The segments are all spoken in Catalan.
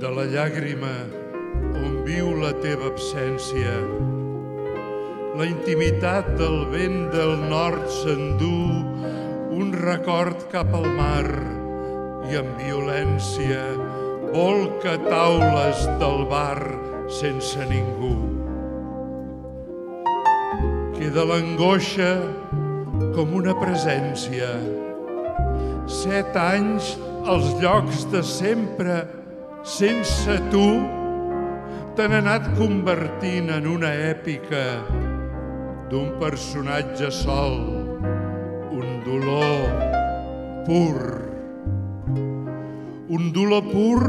de la llàgrima on viu la teva absència. La intimitat del vent del nord s'endú un record cap al mar i amb violència volca taules del bar sense ningú. Queda l'angoixa com una presència. Set anys als llocs de sempre, sense tu, t'han anat convertint en una èpica d'un personatge sol, un dolor pur. Un dolor pur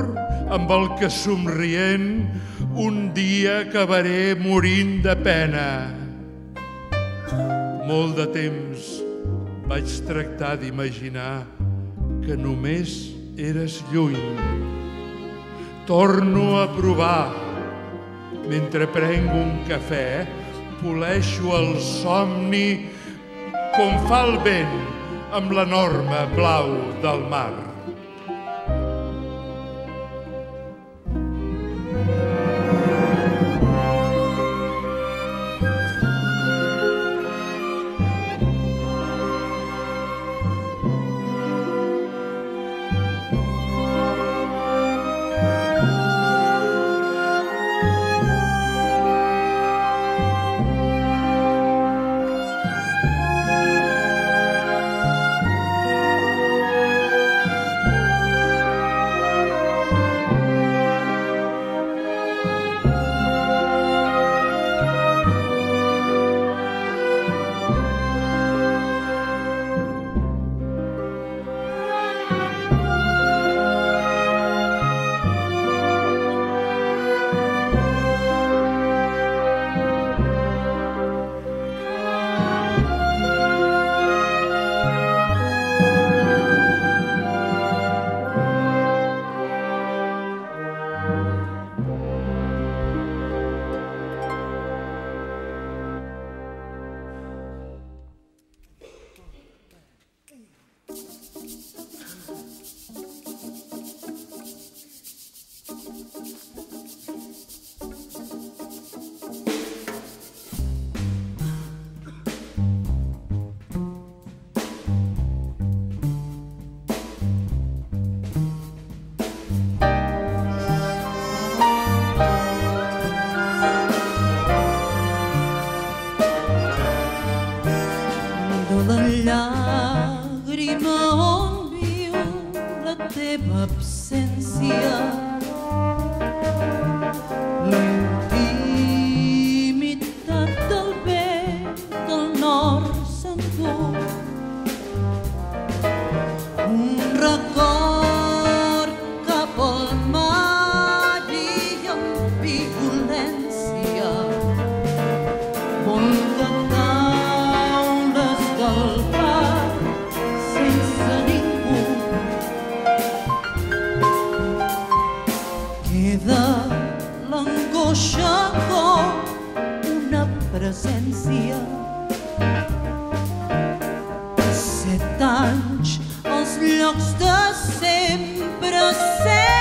amb el que somrient un dia acabaré morint de pena. Molt de temps vaig tractar d'imaginar que només eres lluny. Torno a provar. Mentre prenc un cafè, poleixo el somni com fa el vent amb l'enorme blau del mar. La llàgrima on viu la teva absència. La intimitat del vent del nord s'endú. Set anys als llocs de sempre sense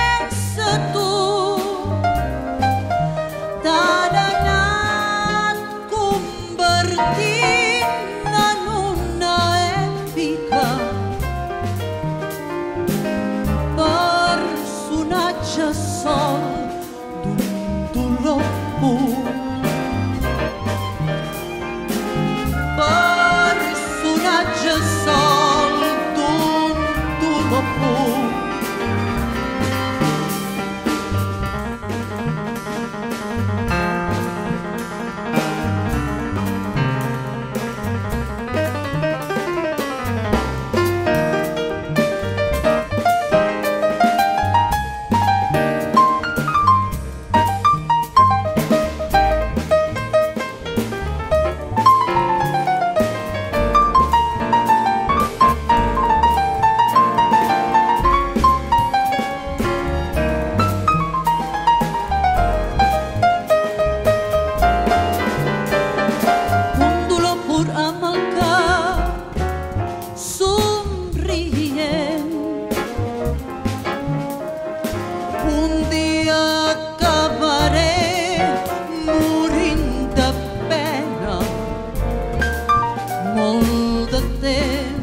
live